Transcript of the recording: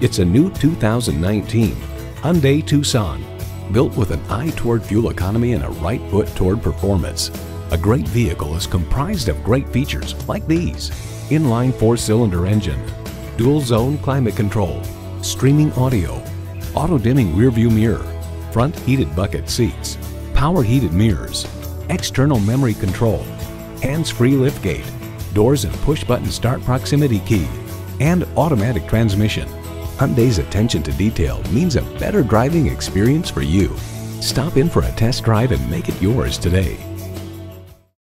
It's a new 2019 Hyundai Tucson, built with an eye toward fuel economy and a right foot toward performance. A great vehicle is comprised of great features like these. Inline four-cylinder engine, dual zone climate control, streaming audio, auto dimming rearview mirror, front heated bucket seats, power heated mirrors, external memory control, hands-free liftgate, doors and push button start proximity key, and automatic transmission. Hyundai's attention to detail means a better driving experience for you. Stop in for a test drive and make it yours today.